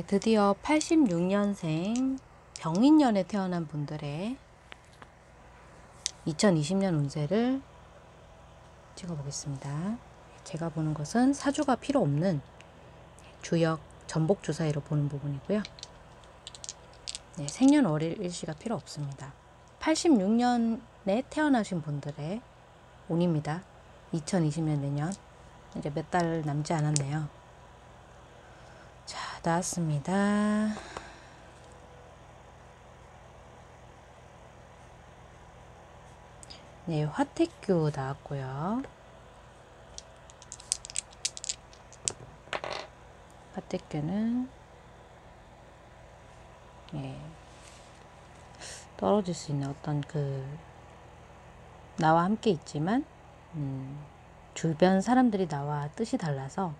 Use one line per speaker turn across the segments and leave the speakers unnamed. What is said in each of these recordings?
네, 드디어 86년생 병인년에 태어난 분들의 2020년 운세를 찍어보겠습니다. 제가 보는 것은 사주가 필요 없는 주역 전복 주사위로 보는 부분이고요. 네, 생년월일 일시가 필요 없습니다. 86년에 태어나신 분들의 운입니다. 2020년 내년 이제 몇 달 남지 않았네요. 자, 나왔습니다. 네, 화택교 나왔고요. 화택교는 예, 떨어질 수 있는 어떤 그 나와 함께 있지만 음, 주변 사람들이 나와 뜻이 달라서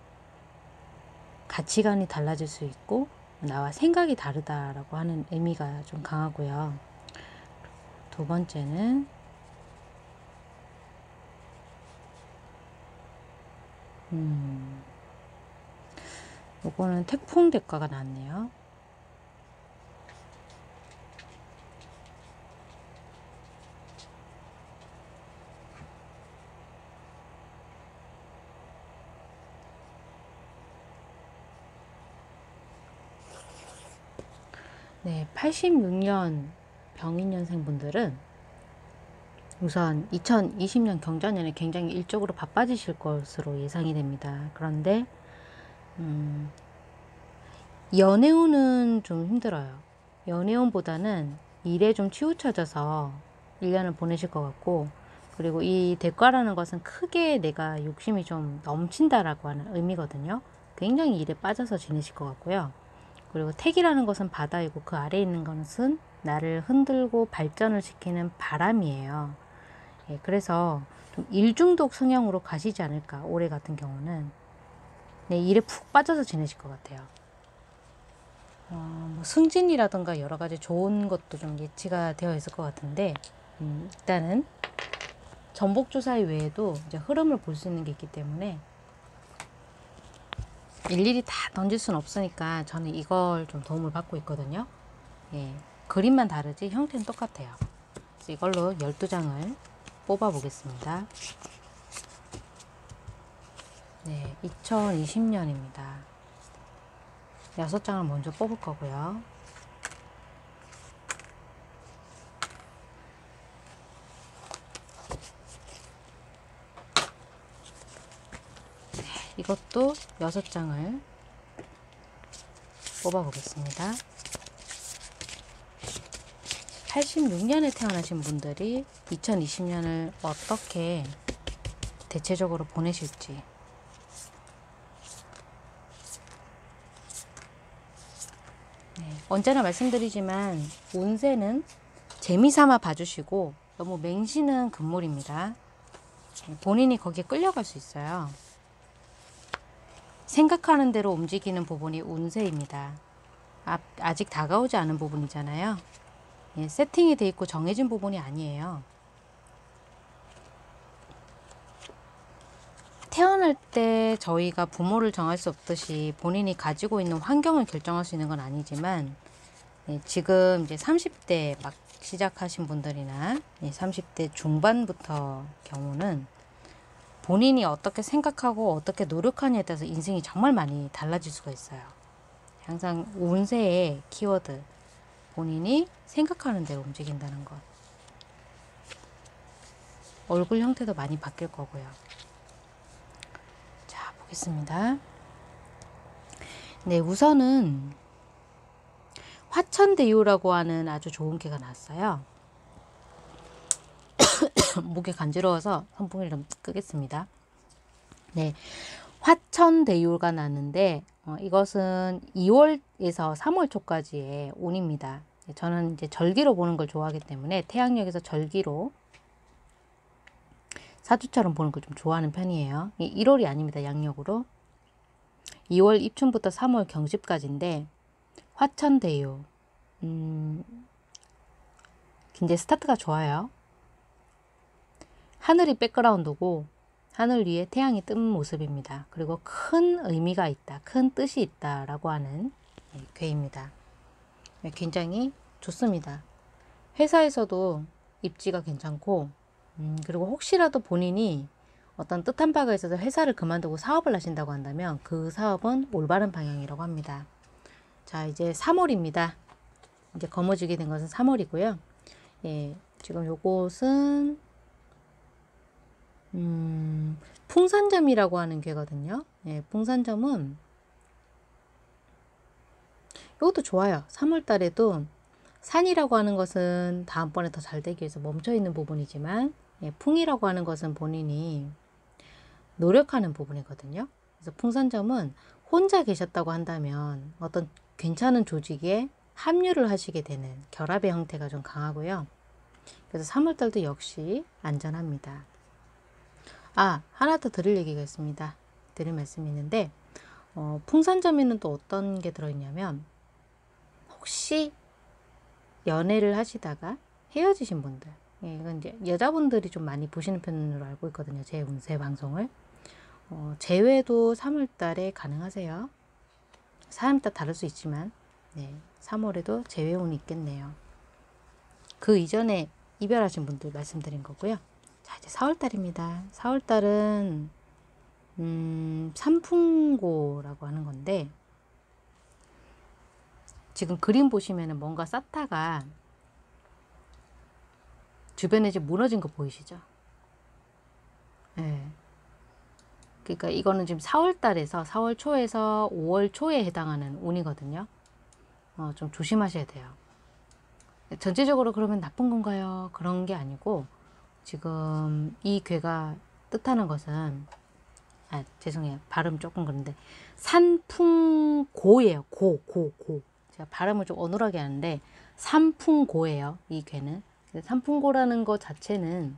가치관이 달라질 수 있고 나와 생각이 다르다라고 하는 의미가 좀 강하고요. 두 번째는 음, 요거는 태풍 대가가 났네요. 네, 86년 병인년생 분들은 우선 2020년 경자년에 굉장히 일적으로 바빠지실 것으로 예상이 됩니다. 그런데 음, 연애운은 좀 힘들어요. 연애운보다는 일에 좀 치우쳐져서 1년을 보내실 것 같고 그리고 이 대가라는 것은 크게 내가 욕심이 좀 넘친다라고 하는 의미거든요. 굉장히 일에 빠져서 지내실 것 같고요. 그리고 택이라는 것은 바다이고 그 아래에 있는 것은 나를 흔들고 발전을 시키는 바람이에요. 예, 그래서 좀 일중독 성향으로 가시지 않을까 올해 같은 경우는 네, 일에 푹 빠져서 지내실 것 같아요. 어, 뭐 승진이라든가 여러 가지 좋은 것도 좀 예치가 되어 있을 것 같은데 음, 일단은 전복주사위 외에도 이제 흐름을 볼 수 있는 게 있기 때문에 일일이 다 던질 수는 없으니까 저는 이걸 좀 도움을 받고 있거든요. 예, 그림만 다르지 형태는 똑같아요. 이걸로 12장을 뽑아 보겠습니다. 네, 2020년입니다. 6장을 먼저 뽑을 거고요. 이것도 6장을 뽑아 보겠습니다. 86년에 태어나신 분들이 2020년을 어떻게 대체적으로 보내실지 네, 언제나 말씀드리지만 운세는 재미삼아 봐주시고 너무 맹신은 금물입니다. 본인이 거기에 끌려갈 수 있어요. 생각하는 대로 움직이는 부분이 운세입니다. 아, 아직 다가오지 않은 부분이잖아요. 예, 세팅이 돼 있고 정해진 부분이 아니에요. 태어날 때 저희가 부모를 정할 수 없듯이 본인이 가지고 있는 환경을 결정할 수 있는 건 아니지만 예, 지금 이제 30대 막 시작하신 분들이나 예, 30대 중반부터 경우는 본인이 어떻게 생각하고 어떻게 노력하냐에 따라서 인생이 정말 많이 달라질 수가 있어요. 항상 운세의 키워드 본인이 생각하는 대로 움직인다는 것. 얼굴 형태도 많이 바뀔 거고요. 자, 보겠습니다. 네, 우선은 화천대유라고 하는 아주 좋은 개가 났어요. 목이 간지러워서 선풍기를 좀 끄겠습니다. 네, 화천대유가 났는데 어, 이것은 2월에서 3월 초까지의 운입니다. 저는 이제 절기로 보는 걸 좋아하기 때문에 태양력에서 절기로 사주처럼 보는 걸 좀 좋아하는 편이에요. 1월이 아닙니다. 양력으로. 2월 입춘부터 3월 경십까지인데 화천대유 음, 굉장히 스타트가 좋아요. 하늘이 백그라운드고 하늘 위에 태양이 뜬 모습입니다. 그리고 큰 의미가 있다, 큰 뜻이 있다라고 하는 예, 괴입니다. 예, 굉장히 좋습니다. 회사에서도 입지가 괜찮고 음, 그리고 혹시라도 본인이 어떤 뜻한 바가 있어서 회사를 그만두고 사업을 하신다고 한다면 그 사업은 올바른 방향이라고 합니다. 자 이제 3월입니다. 이제 거머쥐게 된 것은 3월이고요. 예, 지금 요것은 음, 풍산점이라고 하는 괴거든요. 예, 풍산점은 이것도 좋아요. 3월 달에도 산이라고 하는 것은 다음번에 더 잘 되기 위해서 멈춰 있는 부분이지만 예, 풍이라고 하는 것은 본인이 노력하는 부분이거든요. 그래서 풍산점은 혼자 계셨다고 한다면 어떤 괜찮은 조직에 합류를 하시게 되는 결합의 형태가 좀 강하고요. 그래서 3월달도 역시 안전합니다. 아 하나 더 드릴 얘기가 있습니다. 드릴 말씀이 있는데 어, 풍산점에는 또 어떤 게 들어있냐면 혹시 연애를 하시다가 헤어지신 분들 예, 이건 이제 여자분들이 좀 많이 보시는 편으로 알고 있거든요. 제 운세 방송을 어, 재회도 3월달에 가능하세요. 사람 따라 다를 수 있지만 네, 3월에도 재회운이 있겠네요. 그 이전에 이별하신 분들 말씀드린 거고요. 자 이제 4월달입니다. 4월달은 음, 삼풍고라고 하는 건데 지금 그림 보시면은 뭔가 쌓다가 주변에 이제 무너진 거 보이시죠? 예. 네. 그러니까 이거는 지금 4월 달에서 4월 초에서 5월 초에 해당하는 운이거든요. 어, 좀 조심하셔야 돼요. 전체적으로 그러면 나쁜 건가요? 그런 게 아니고 지금 이 괴가 뜻하는 것은 아 죄송해요 발음 조금 그런데 산풍고예요 고 고, 고. 제가 발음을 좀 어눌하게 하는데 산풍고예요 이 괴는 산풍고라는 것 자체는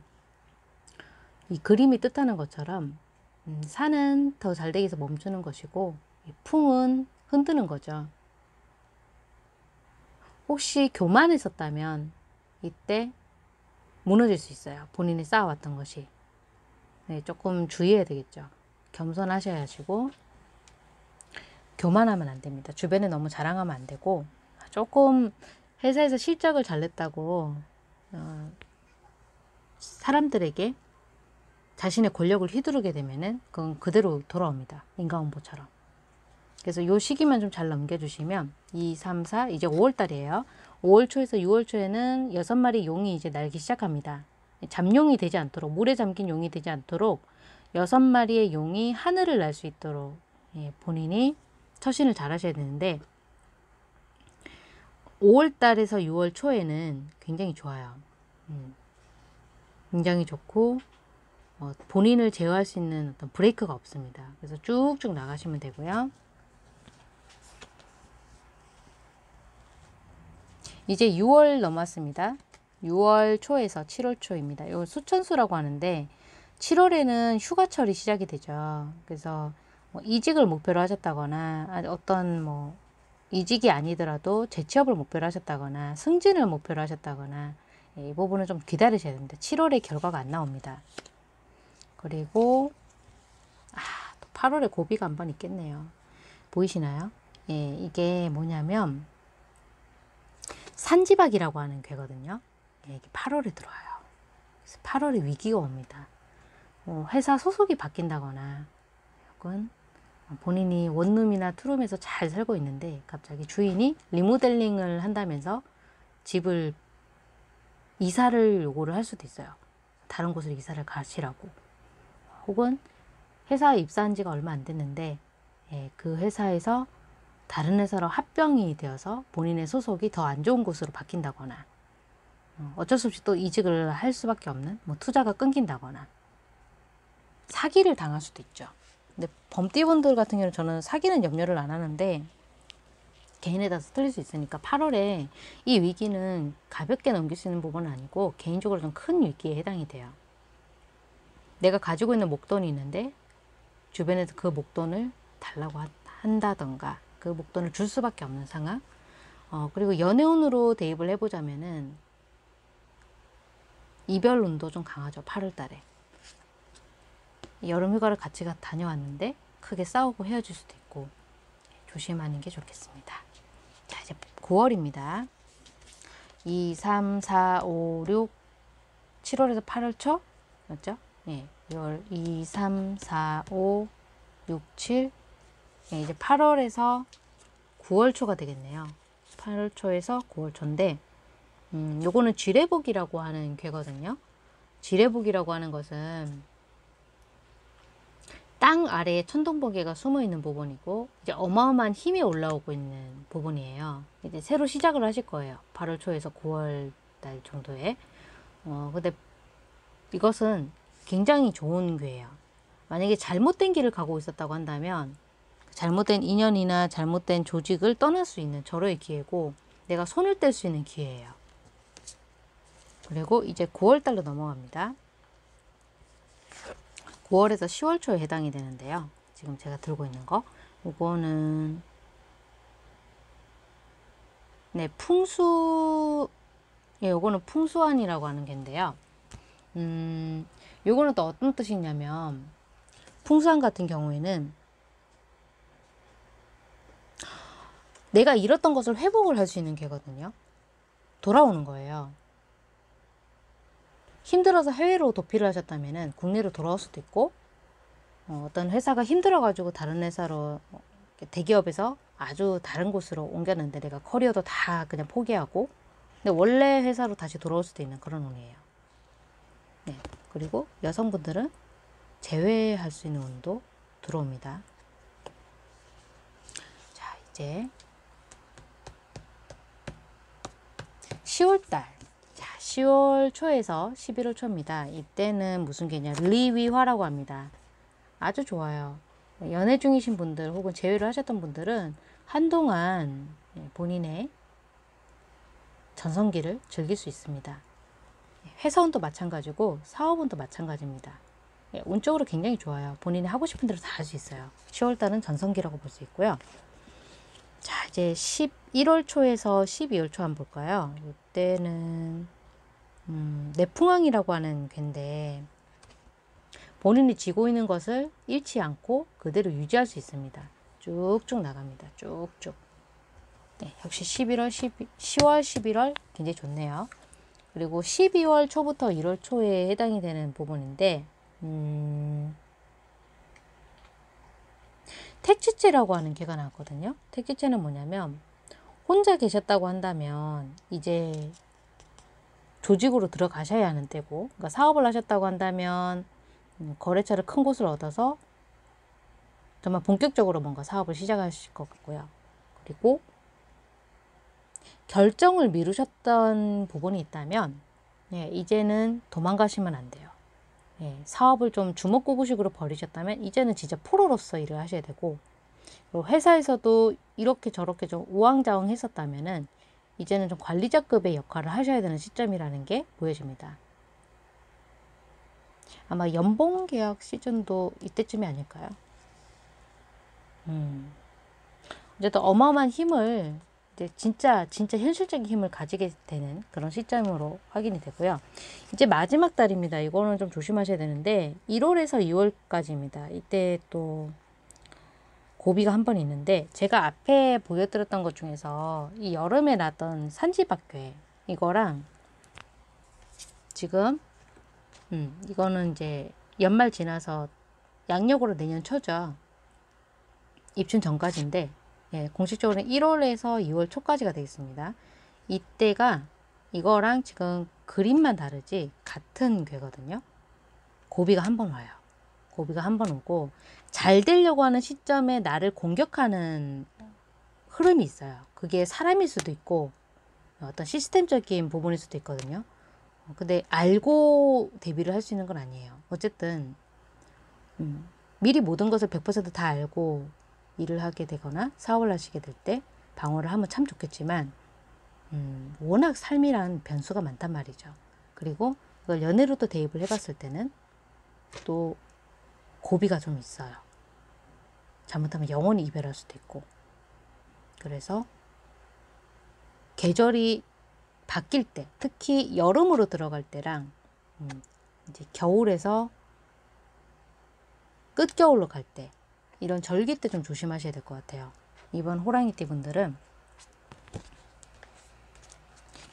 이 그림이 뜻하는 것처럼 음, 산은 더 잘 되기 위해서 멈추는 것이고 풍은 흔드는 거죠. 혹시 교만했었다면 이때 무너질 수 있어요. 본인이 쌓아왔던 것이. 네, 조금 주의해야 되겠죠. 겸손하셔야 하시고 교만하면 안 됩니다. 주변에 너무 자랑하면 안 되고 조금 회사에서 실적을 잘 냈다고 어, 사람들에게 자신의 권력을 휘두르게 되면은 그건 그대로 돌아옵니다. 인과응보처럼. 그래서 요 시기만 좀 잘 넘겨주시면 2, 3, 4 이제 5월 달이에요. 5월 초에서 6월 초에는 6마리 용이 이제 날기 시작합니다. 잠용이 되지 않도록 물에 잠긴 용이 되지 않도록 6마리의 용이 하늘을 날 수 있도록 예, 본인이 처신을 잘 하셔야 되는데 5월 달에서 6월 초에는 굉장히 좋아요. 음, 굉장히 좋고 어, 본인을 제어할 수 있는 어떤 브레이크가 없습니다. 그래서 쭉쭉 나가시면 되고요. 이제 6월 넘었습니다. 6월 초에서 7월 초입니다. 이걸 수천수라고 하는데 7월에는 휴가철이 시작이 되죠. 그래서 뭐 이직을 목표로 하셨다거나 어떤 뭐 이직이 아니더라도 재취업을 목표로 하셨다거나 승진을 목표로 하셨다거나 예, 이 부분은 좀 기다리셔야 됩니다. 7월에 결과가 안 나옵니다. 그리고 아, 또 8월에 고비가 한 번 있겠네요. 보이시나요? 예, 이게 뭐냐면 산지박이라고 하는 괴거든요. 예, 이게 8월에 들어와요. 그래서 8월에 위기가 옵니다. 뭐 회사 소속이 바뀐다거나 혹은 본인이 원룸이나 투룸에서 잘 살고 있는데 갑자기 주인이 리모델링을 한다면서 집을 이사를 요구를 할 수도 있어요. 다른 곳으로 이사를 가시라고. 혹은 회사에 입사한 지가 얼마 안 됐는데 예, 그 회사에서 다른 회사로 합병이 되어서 본인의 소속이 더 안 좋은 곳으로 바뀐다거나 어, 어쩔 수 없이 또 이직을 할 수밖에 없는 뭐 투자가 끊긴다거나 사기를 당할 수도 있죠. 근데 범띠분들 같은 경우는 저는 사기는 염려를 안 하는데 개인에 따라서 틀릴 수 있으니까 8월에 이 위기는 가볍게 넘길 수 있는 부분은 아니고 개인적으로 좀 큰 위기에 해당이 돼요. 내가 가지고 있는 목돈이 있는데 주변에서 그 목돈을 달라고 한다던가 그 목돈을 줄 수밖에 없는 상황. 어, 그리고 연애운으로 대입을 해보자면은 이별운도 좀 강하죠. 8월 달에. 여름 휴가를 같이 다녀왔는데 크게 싸우고 헤어질 수도 있고 조심하는 게 좋겠습니다. 9월입니다. 2, 3, 4, 5, 6, 7월에서 8월 초? 맞죠? 예. 6월 2, 3, 4, 5, 6, 7. 예, 이제 8월에서 9월 초가 되겠네요. 8월 초에서 9월 초인데, 음, 요거는 쥐레복이라고 하는 괴거든요. 쥐레복이라고 하는 것은 땅 아래에 천둥번개가 숨어 있는 부분이고 이제 어마어마한 힘이 올라오고 있는 부분이에요. 이제 새로 시작을 하실 거예요. 8월 초에서 9월 달 정도에. 어, 근데 이것은 굉장히 좋은 괴예요. 만약에 잘못된 길을 가고 있었다고 한다면 잘못된 인연이나 잘못된 조직을 떠날 수 있는 절호의 기회고 내가 손을 뗄 수 있는 기회예요. 그리고 이제 9월 달로 넘어갑니다. 9월에서 10월 초에 해당이 되는데요. 지금 제가 들고 있는 거. 이거는 네, 풍수 예, 요거는 풍수안이라고 하는 게인데요. 음, 요거는 또 어떤 뜻이냐면 풍수안 같은 경우에는 내가 잃었던 것을 회복을 할 수 있는 게거든요. 돌아오는 거예요. 힘들어서 해외로 도피를 하셨다면 국내로 돌아올 수도 있고 어, 떤 회사가 힘들어가지고 다른 회사로 어, 대기업에서 아주 다른 곳으로 옮겼는데 내가 커리어도 다 그냥 포기하고 근데 원래 회사로 다시 돌아올 수도 있는 그런 운이에요. 네. 그리고 여성분들은 제외할 수 있는 운도 들어옵니다. 자, 이제 10월달 10월 초에서 11월 초입니다. 이때는 무슨 개냐? 리위화라고 합니다. 아주 좋아요. 연애 중이신 분들 혹은 재회를 하셨던 분들은 한동안 본인의 전성기를 즐길 수 있습니다. 회사운도 마찬가지고 사업운도 마찬가지입니다. 예, 운적으로 굉장히 좋아요. 본인이 하고 싶은 대로 다 할 수 있어요. 10월달은 전성기라고 볼 수 있고요. 자, 이제 11월 초에서 12월 초 한번 볼까요? 이때는 음, 내풍왕이라고 하는 괴인데 본인이 지고 있는 것을 잃지 않고 그대로 유지할 수 있습니다. 쭉쭉 나갑니다. 쭉쭉. 네, 역시 11월, 12, 10월, 11월 굉장히 좋네요. 그리고 12월 초부터 1월 초에 해당이 되는 부분인데 음, 택지체라고 하는 개가 나왔거든요. 택지체는 뭐냐면 혼자 계셨다고 한다면 이제 조직으로 들어가셔야 하는 때고 그러니까 사업을 하셨다고 한다면 음, 거래처를 큰 곳을 얻어서 정말 본격적으로 뭔가 사업을 시작하실 것 같고요. 그리고 결정을 미루셨던 부분이 있다면 예, 이제는 도망가시면 안 돼요. 예, 사업을 좀 주먹구구식으로 버리셨다면 이제는 진짜 프로로서 일을 하셔야 되고 그리고 회사에서도 이렇게 저렇게 좀 우왕좌왕 했었다면은 이제는 좀 관리자급의 역할을 하셔야 되는 시점이라는 게 보여집니다. 아마 연봉 계약 시즌도 이때쯤이 아닐까요? 음. 어쨌든 어마어마한 힘을 이제 진짜 진짜 현실적인 힘을 가지게 되는 그런 시점으로 확인이 되고요. 이제 마지막 달입니다. 이거는 좀 조심하셔야 되는데 1월에서 2월까지입니다. 이때 또 고비가 한 번 있는데 제가 앞에 보여드렸던 것 중에서 이 여름에 났던 산지박괴 이거랑 지금 음, 이거는 이제 연말 지나서 양력으로 내년 초죠. 입춘 전까지인데 예, 공식적으로는 1월에서 2월 초까지가 되겠습니다. 이때가 이거랑 지금 그림만 다르지 같은 괴거든요. 고비가 한 번 와요. 고비가 한 번 오고 잘 되려고 하는 시점에 나를 공격하는 흐름이 있어요. 그게 사람일 수도 있고 어떤 시스템적인 부분일 수도 있거든요. 어, 근데 알고 대비를 할 수 있는 건 아니에요. 어쨌든 음, 미리 모든 것을 100%다 알고 일을 하게 되거나 사업을 하시게 될 때 방어를 하면 참 좋겠지만 음, 워낙 삶이란 변수가 많단 말이죠. 그리고 그걸 연애로도 대입을 해봤을 때는 또 고비가 좀 있어요. 잘못하면 영원히 이별할 수도 있고. 그래서 계절이 바뀔 때, 특히 여름으로 들어갈 때랑 음, 이제 겨울에서 끝겨울로 갈 때, 이런 절기 때 좀 조심하셔야 될 것 같아요. 이번 호랑이띠 분들은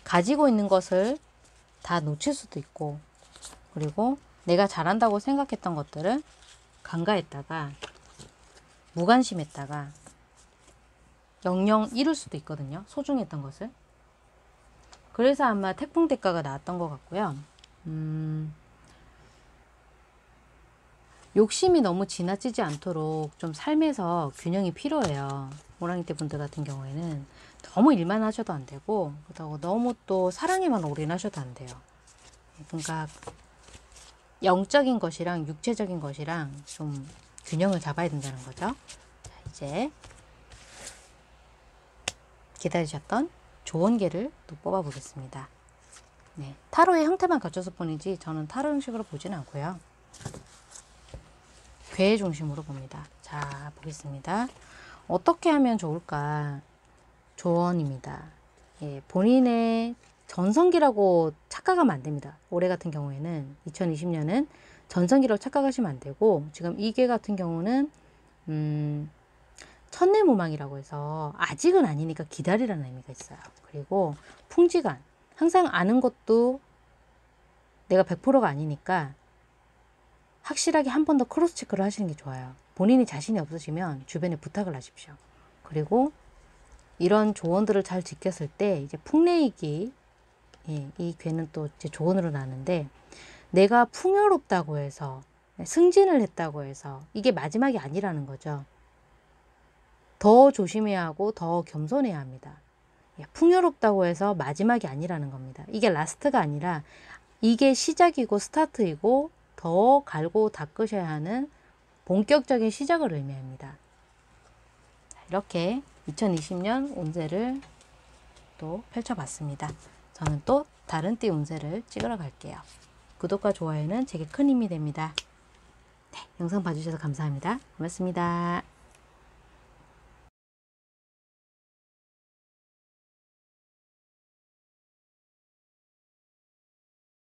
가지고 있는 것을 다 놓칠 수도 있고 그리고 내가 잘한다고 생각했던 것들을 간과했다가 무관심했다가 영영 잃을 수도 있거든요. 소중했던 것을. 그래서 아마 태풍 대가가 나왔던 것 같고요. 음, 욕심이 너무 지나치지 않도록 좀 삶에서 균형이 필요해요. 호랑이띠 분들 같은 경우에는 너무 일만 하셔도 안 되고 그렇다고 너무 또 사랑에만 올인하셔도 안 돼요. 그러니까 영적인 것이랑 육체적인 것이랑 좀 균형을 잡아야 된다는 거죠. 자, 이제 기다리셨던 조언계를 또 뽑아보겠습니다. 네, 타로의 형태만 갖춰서 뿐이지 저는 타로 형식으로 보진 않고요. 괴 중심으로 봅니다. 자, 보겠습니다. 어떻게 하면 좋을까? 조언입니다. 예, 본인의 전성기라고 착각하면 안 됩니다. 올해 같은 경우에는 2020년은 전성기라고 착각하시면 안 되고 지금 이게 같은 경우는 음, 천내무망이라고 해서 아직은 아니니까 기다리라는 의미가 있어요. 그리고 풍지간 항상 아는 것도 내가 100%가 아니니까 확실하게 한 번 더 크로스 체크를 하시는 게 좋아요. 본인이 자신이 없으시면 주변에 부탁을 하십시오. 그리고 이런 조언들을 잘 지켰을 때 이제 풍레이기 예, 이 괴는 또 이제 조언으로 나는데 내가 풍요롭다고 해서 승진을 했다고 해서 이게 마지막이 아니라는 거죠. 더 조심해야 하고 더 겸손해야 합니다. 예, 풍요롭다고 해서 마지막이 아니라는 겁니다. 이게 라스트가 아니라 이게 시작이고 스타트이고 더 갈고 닦으셔야 하는 본격적인 시작을 의미합니다. 이렇게 2020년 운세를 또 펼쳐봤습니다. 저는 또 다른 띠 운세를 찍으러 갈게요. 구독과 좋아요는 제게 큰 힘이 됩니다. 네, 영상 봐주셔서 감사합니다. 고맙습니다.